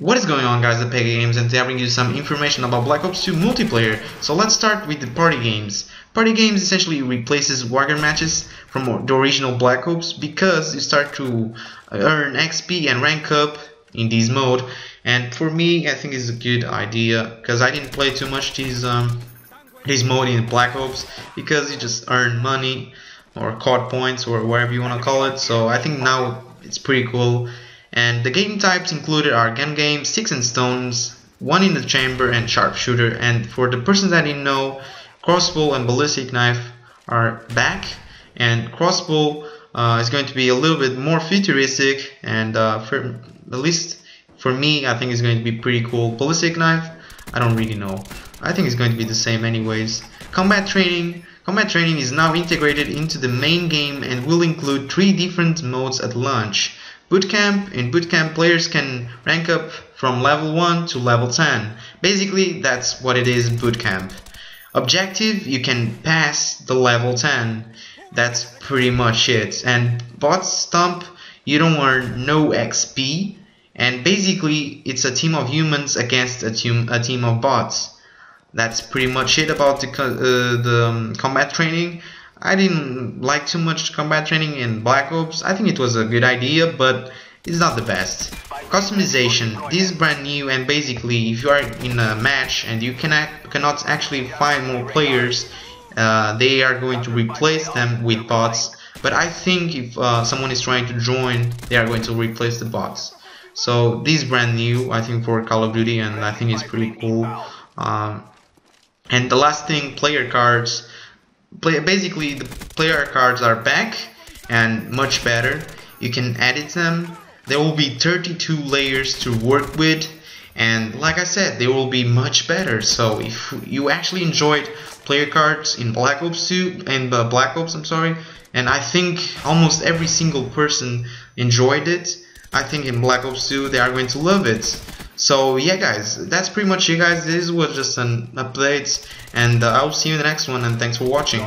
What is going on guys at Pegi Games and today I bring you some information about Black Ops 2 multiplayer. So let's start with the party games. Party games essentially replaces Wager matches from the original Black Ops because you start to earn XP and rank up in this mode and for me I think it's a good idea because I didn't play too much this um, this mode in Black Ops because you just earn money or COD points or whatever you want to call it so I think now it's pretty cool and the game types included are gun game, sticks and stones, one in the chamber and sharpshooter. And for the persons that didn't know, crossbow and ballistic knife are back. And crossbow uh, is going to be a little bit more futuristic and uh, for at least for me I think it's going to be pretty cool. Ballistic knife, I don't really know. I think it's going to be the same anyways. Combat training. Combat training is now integrated into the main game and will include three different modes at launch. Bootcamp, in Bootcamp players can rank up from level 1 to level 10. Basically that's what it is Bootcamp. Objective, you can pass the level 10. That's pretty much it. And Bot Stomp, you don't earn no XP. And basically it's a team of humans against a team, a team of bots. That's pretty much it about the, uh, the um, combat training. I didn't like too much combat training in Black Ops. I think it was a good idea, but it's not the best. Customization. This is brand new and basically if you are in a match and you cannot, cannot actually find more players, uh, they are going to replace them with bots. But I think if uh, someone is trying to join, they are going to replace the bots. So this is brand new, I think, for Call of Duty, and I think it's pretty cool. Um, and the last thing, player cards play, basically the player cards are back and much better. You can edit them. There will be 32 layers to work with. And like I said they will be much better. So if you actually enjoyed player cards in Black Ops 2 and uh, Black Ops I'm sorry and I think almost every single person enjoyed it I think in Black Ops 2 they are going to love it so yeah guys that's pretty much it guys. This was just an update and uh, I'll see you in the next one and thanks for watching